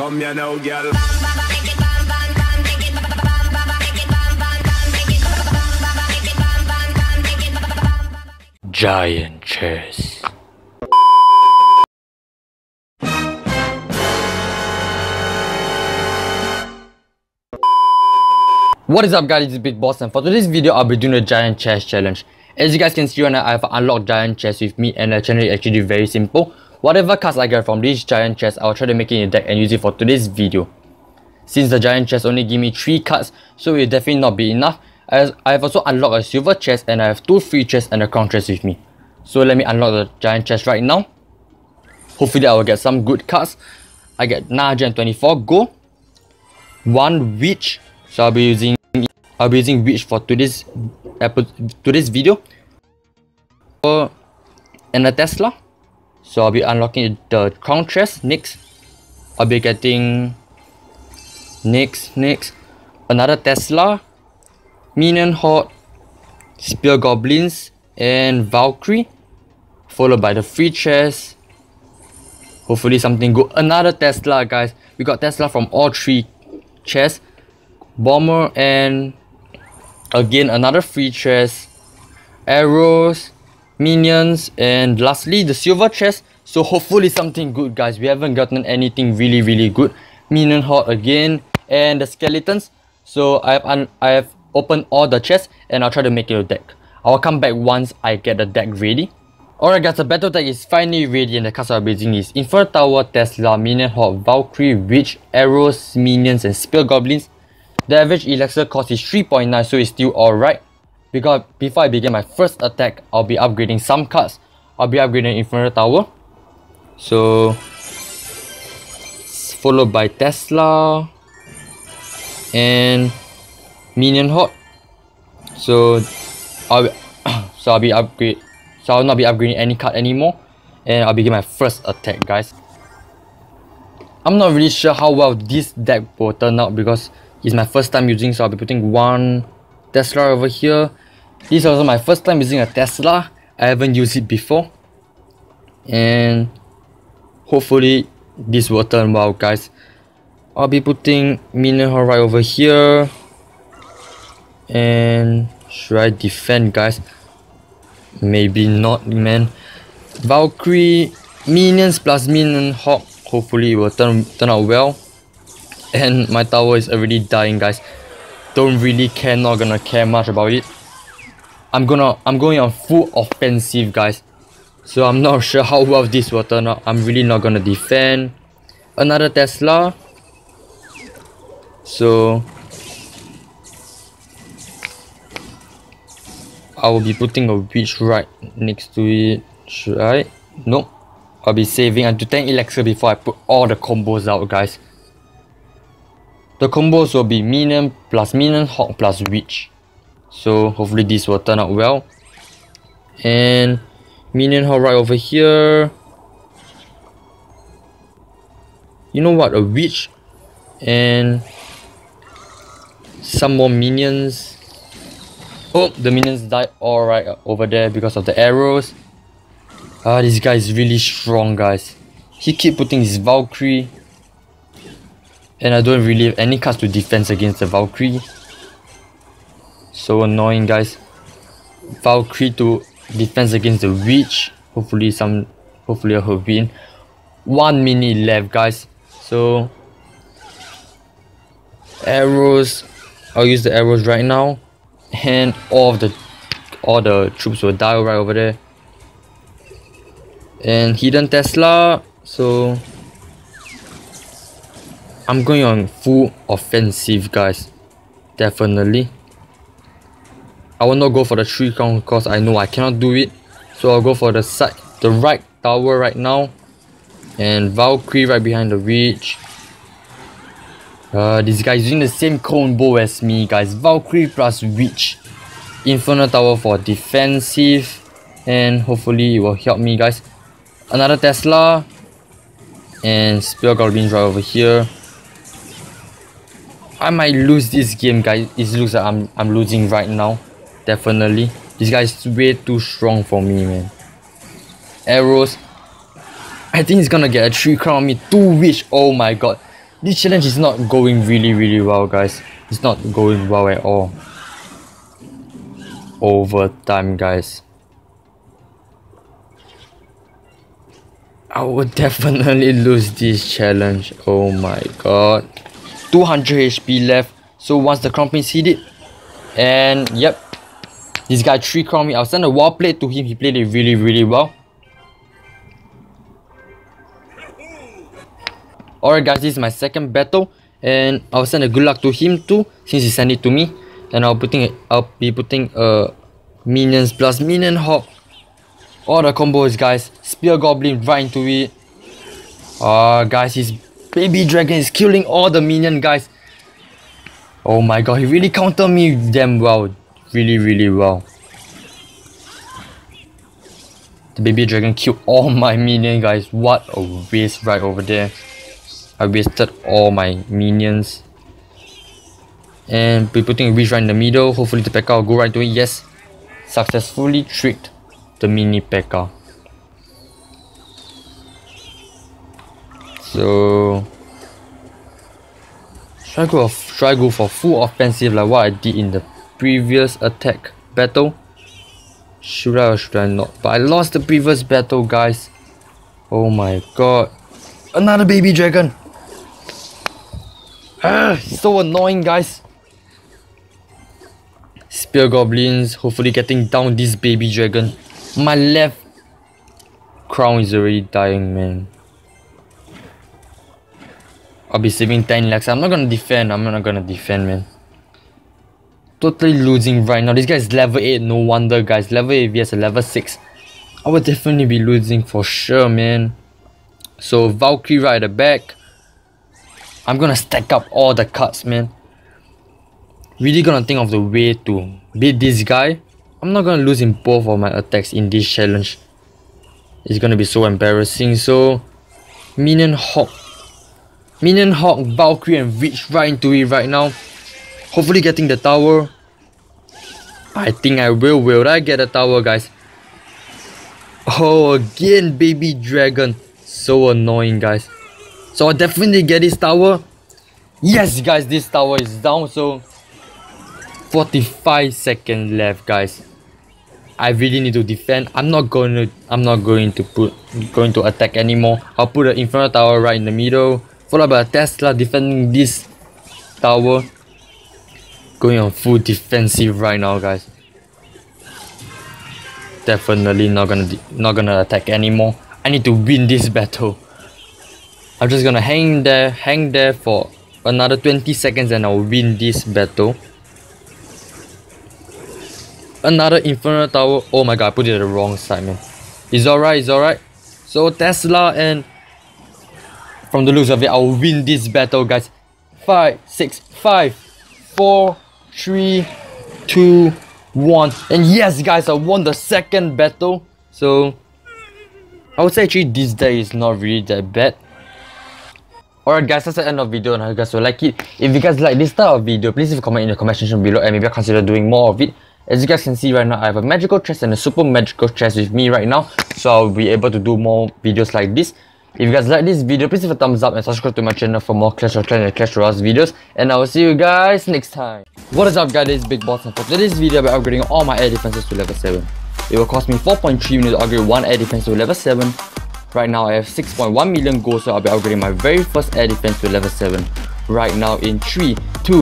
Come here now, girl. Giant chest. What is up guys, it's Big Boss and for today's video I'll be doing a giant chest challenge. As you guys can see right now, I have unlocked giant chest with me and the challenge is actually very simple. Whatever cards I get from this giant chest, I'll try to make it in a deck and use it for today's video. Since the giant chest only give me 3 cards, so it will definitely not be enough. I have also unlocked a silver chest and I have 2 free chests and a crown chest with me. So let me unlock the giant chest right now. Hopefully I will get some good cards. I get 924 gold, 1 witch, so I'll be using I'll be using witch for today's episode, today's video. And a Tesla. So I'll be unlocking the crown chest next. I'll be getting next next another Tesla, Minion Horde, Spear Goblins, and Valkyrie. Followed by the free chest. Hopefully something good. Another Tesla guys. We got Tesla from all three chests. Bomber and again another free chest arrows minions and lastly the silver chest. So hopefully something good guys. We haven't gotten anything really really good. Minion horde again and the skeletons. So i have i have opened all the chests and i'll try to make it a deck. I'll come back once i get the deck ready. Alright guys, the battle deck is finally ready and the cards using is Inferno Tower, Tesla, Minion Horde, Valkyrie, Witch, Arrows, Minions and Spear Goblins. The average elixir cost is 3.9 so it's still alright. Because before I begin my first attack, I'll be upgrading some cards. I'll be upgrading Inferno Tower. So followed by Tesla and Minion Horde. So I'll be, so I'll be upgrade so I'll not be upgrading any card anymore and I'll begin my first attack guys. I'm not really sure how well this deck will turn out because it's my first time using so I'll be putting one Tesla over here. This is also my first time using a Tesla. I haven't used it before. And hopefully this will turn well guys. I'll be putting Minion right over here. And should I defend guys? Maybe not man. Valkyrie minions plus minion horde hopefully it will turn turn out well and my tower is already dying guys don't really care not gonna care much about it i'm gonna i'm going on full offensive guys so i'm not sure how well this will turn out i'm really not gonna defend another tesla so I will be putting a witch right next to it. Should I? Nope. I'll be saving until 10 elixir before I put all the combos out guys. The combos will be minion plus minion horde plus witch. So hopefully this will turn out well. And minion horde right over here. You know what? A witch and some more minions. Oh, the minions died alright over there because of the arrows. Ah, this guy is really strong, guys. He keep putting his Valkyrie and I don't really have any cards to defense against the Valkyrie. So annoying guys. Valkyrie to defense against the Witch. Hopefully some hopefully I will win. One minute left guys. So arrows. I'll use the arrows right now. And all of the all the troops will die right over there. And hidden Tesla. So I'm going on full offensive guys. Definitely. I will not go for the tree count because I know I cannot do it. So I'll go for the side the right tower right now. And Valkyrie right behind the witch. Uh, this guy is using the same combo as me guys. Valkyrie plus witch. Inferno tower for defensive. And hopefully it will help me guys. Another Tesla. And Spear Goblins right over here. I might lose this game guys. It looks like I'm, I'm losing right now. Definitely. This guy is way too strong for me man. Arrows. I think he's gonna get a 3 crown on me. 2 witch. Oh my god. This challenge is not going really really well guys. It's not going well at all. Overtime guys. I would definitely lose this challenge. Oh my god. 200 HP left. So once the crown prince hit it. And yep. This guy 3 crown me. I'll send a wall plate to him. He played it really really well. Alright guys, this is my second battle. And I'll send a good luck to him too. Since he sent it to me. And I'll putting I'll be putting uh minions plus minion horde all the combos, guys. Spear Goblin right into it. Ah, uh, guys, his baby dragon is killing all the minion, guys. Oh my god, he really countered me damn well. Really, really well. The baby dragon killed all my minions, guys. What a waste right over there. I wasted all my minions. And be putting a witch right in the middle. Hopefully the P.E.K.K.A will go right to it. Yes. Successfully tricked the mini P.E.K.K.A. So should I go should I go for full offensive like what I did in the previous attack battle? Should I or should I not? But I lost the previous battle guys. Oh my god. Another baby dragon. Ah, so annoying guys. Spear goblins hopefully getting down this baby dragon. My left crown is already dying, man. I'll be saving 10 lakhs. I'm not gonna defend. I'm not gonna defend, man. Totally losing right now. This guy is level 8. No wonder, guys. Level 8 vs level 6. I would definitely be losing for sure, man. So, Valkyrie right at the back. I'm gonna stack up all the cards, man. Really gonna think of the way to beat this guy I'm not gonna lose in both of my attacks in this challenge. It's gonna be so embarrassing. So, Minion Horde. Minion Horde, Valkyrie and reach right into it right now. Hopefully getting the tower. I think I will. Will I get a tower, guys? Oh, again, baby dragon. So annoying, guys. So i definitely get this tower. Yes, guys, this tower is down. So 45 seconds left, guys. I really need to defend. I'm not going to I'm not going to put going to attack anymore. I'll put an Inferno Tower right in the middle. Followed by a Tesla defending this tower. Going on full defensive right now guys. Definitely not gonna not gonna attack anymore. I need to win this battle. I'm just gonna hang there, hang there for another 20 seconds and I'll win this battle. Another Inferno Tower. Oh my god, I put it at the wrong side, man. It's alright, it's alright. So Tesla and from the looks of it, I'll win this battle, guys. Five, six, five, four, three, two, one. And yes, guys, I won the second battle. So I would say actually this day is not really that bad. Alright guys, that's the end of the video and I hope you guys will like it. If you guys like this type of video, please leave a comment in the comment section below and maybe I'll consider doing more of it. As you guys can see right now, I have a magical chest and a super magical chest with me right now. So I'll be able to do more videos like this. If you guys like this video, please give a thumbs up and subscribe to my channel for more Clash of Clans and Clash Royale videos. And I will see you guys next time. What is up guys, this is Big Boss and for today's video I'll be upgrading all my air defenses to level 7. It will cost me 4.3 million to upgrade one air defense to level 7. Right now I have 6.1 million gold so I'll be upgrading my very first air defense to level 7. Right now in 3, 2,